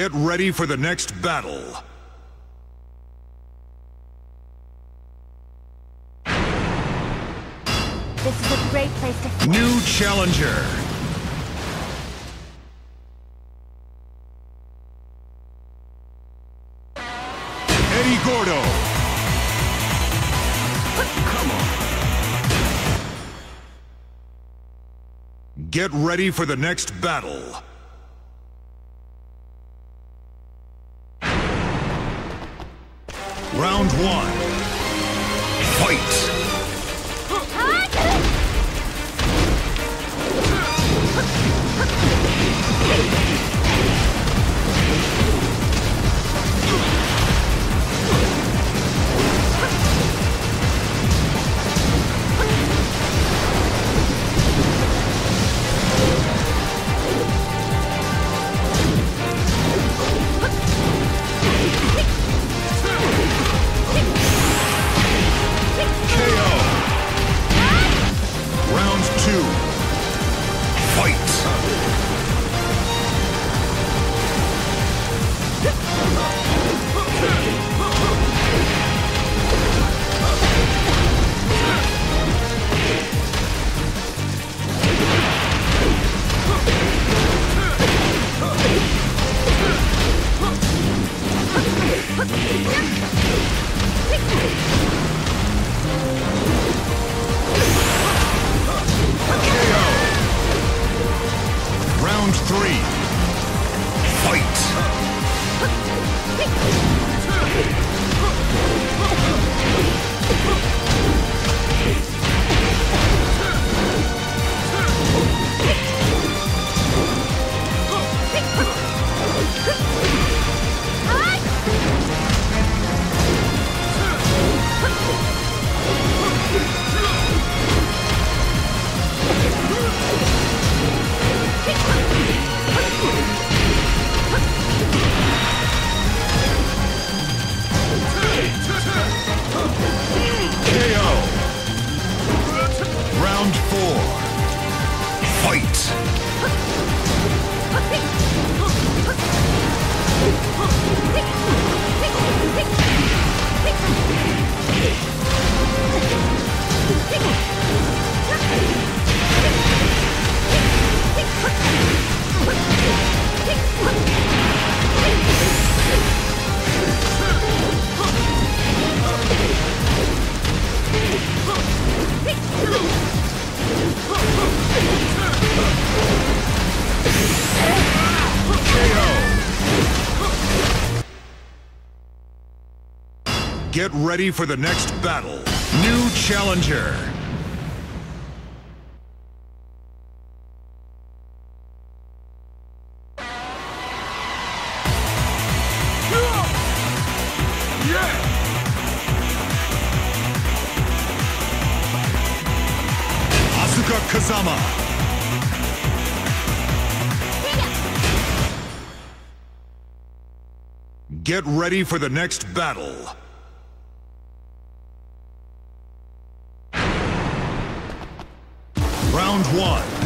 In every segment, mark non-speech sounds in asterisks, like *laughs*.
Get ready for the next battle. This is a great place to New challenger. Eddy Gordo. Come on. Get ready for the next battle. Round one. Fight! Two. KO. Get ready for the next battle. New challenger. Asuka Kazama. Get ready for the next battle. Round one.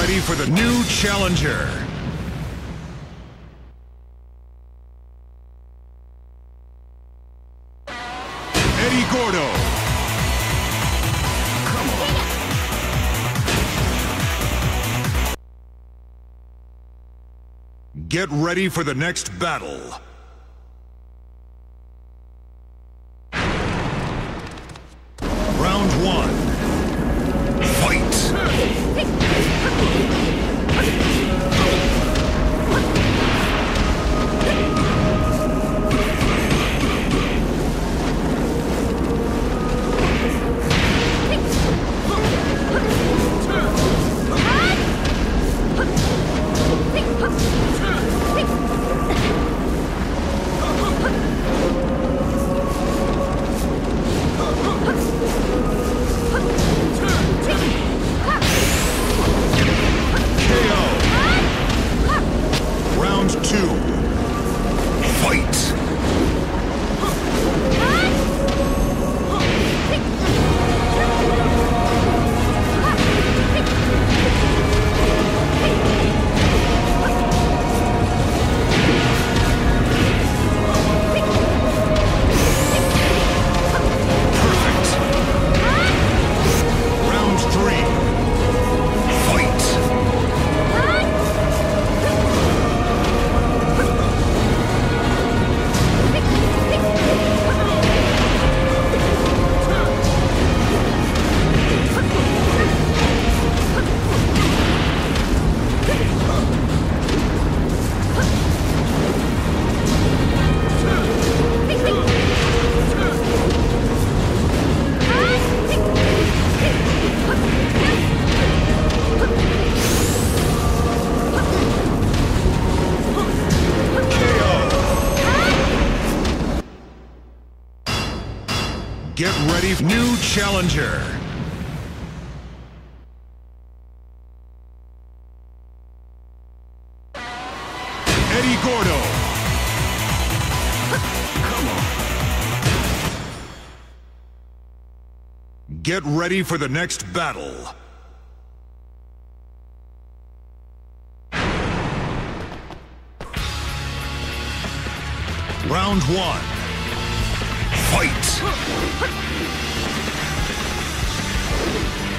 Ready for the new challenger. Eddy Gordo. Get ready for the next battle. Challenger. Eddy Gordo. Get ready for the next battle. Round one. Fight! KO.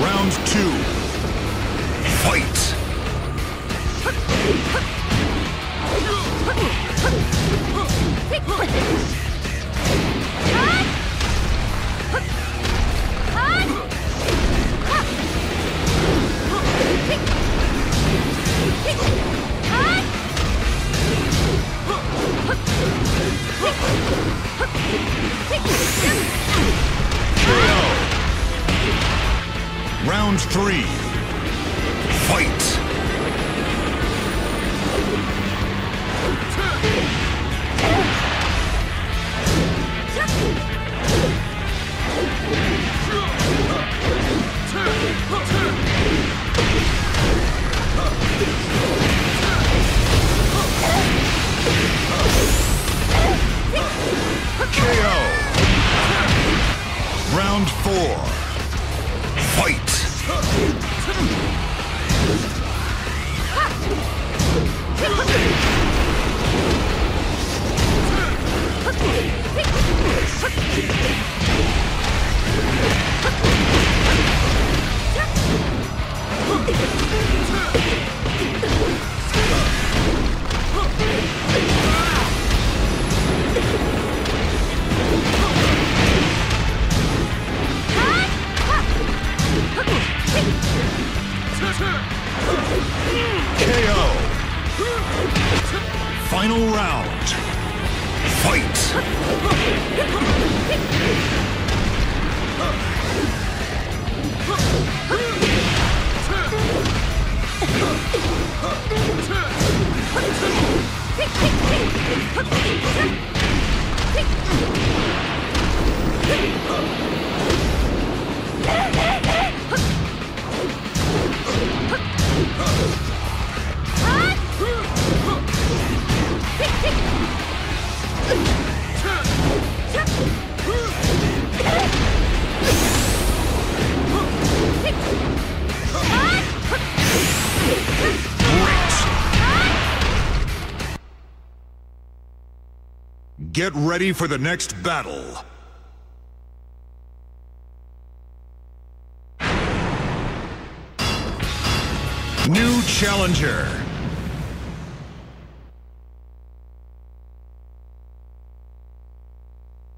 Round two. Fight! *laughs* Round three. Fight! Get ready for the next battle. New challenger.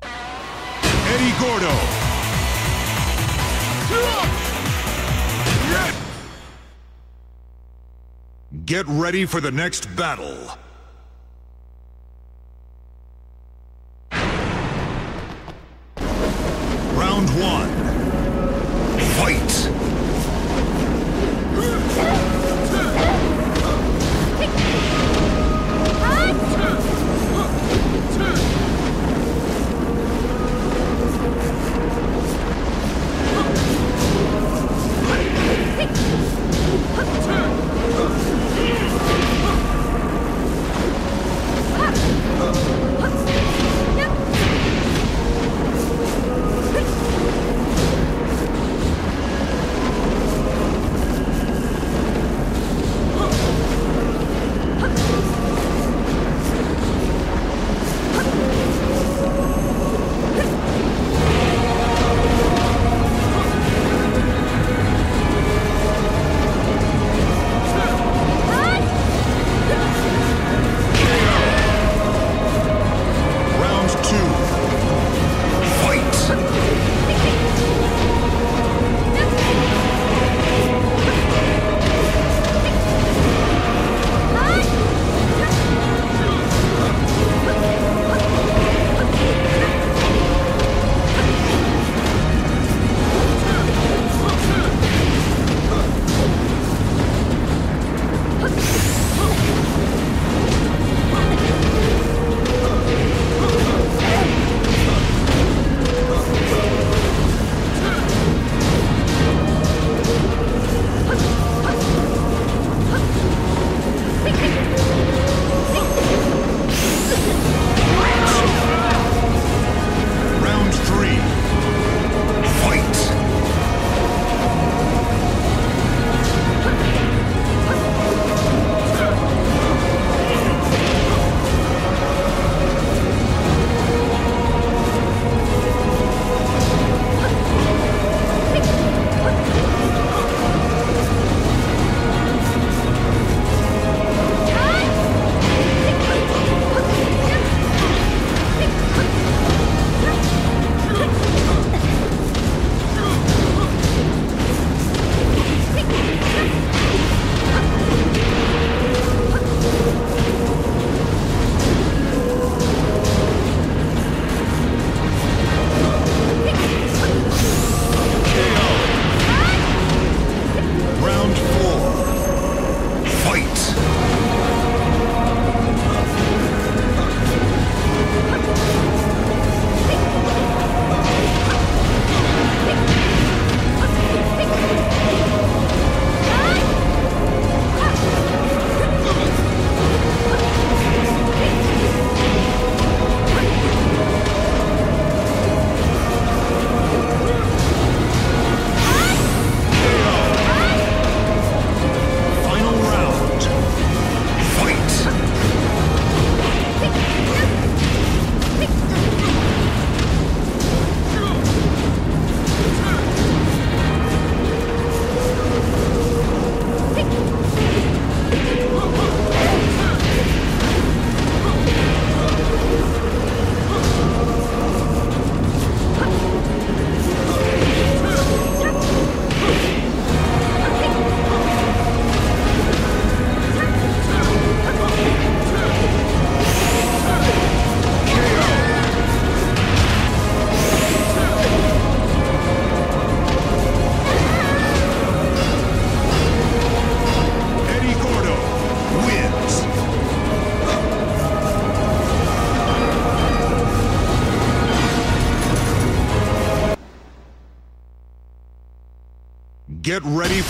Eddy Gordo. Get ready for the next battle. Round one.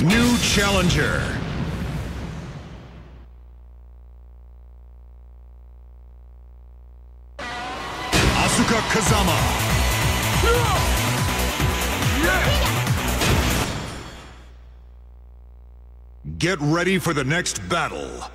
New challenger. Asuka Kazama. Get ready for the next battle.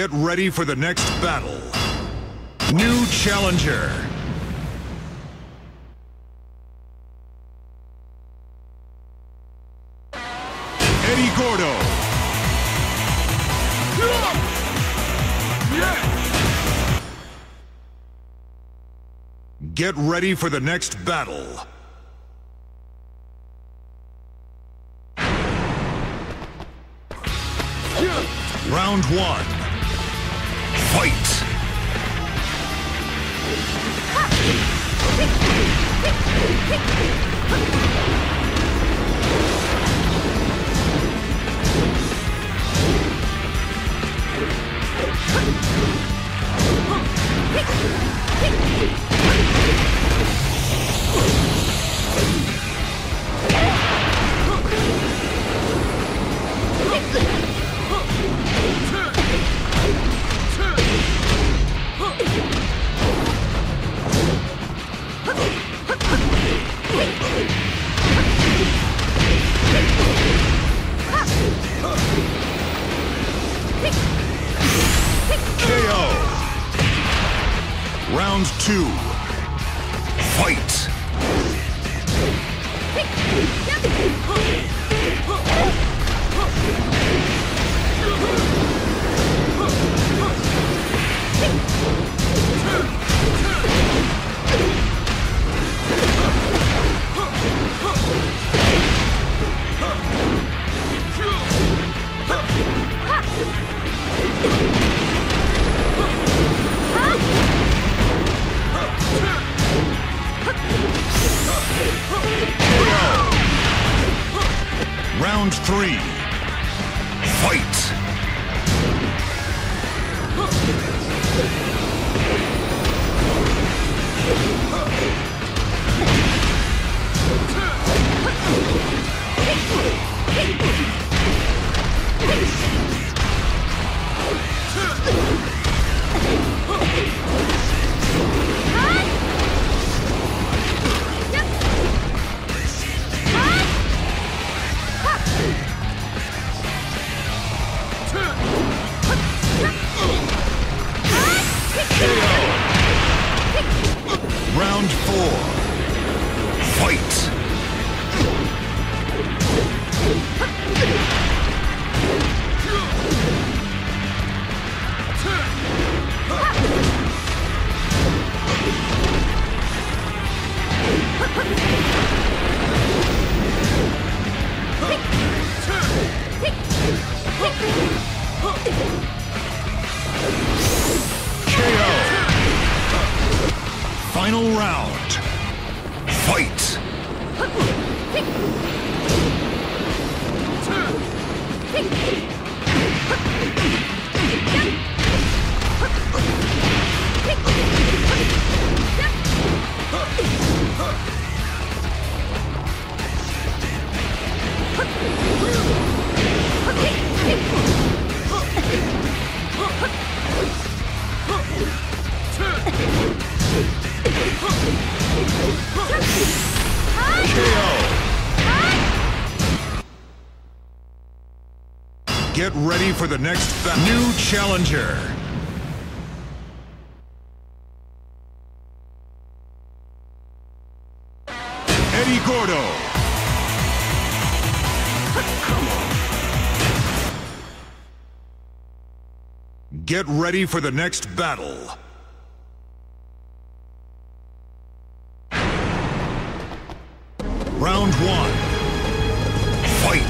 get ready for the next battle. New challenger. Eddy Gordo. Get ready for the next battle. Round one. Fight! Round four. Fight. Ready for the next new challenger. Eddy Gordo. Get ready for the next battle. Round one. Fight.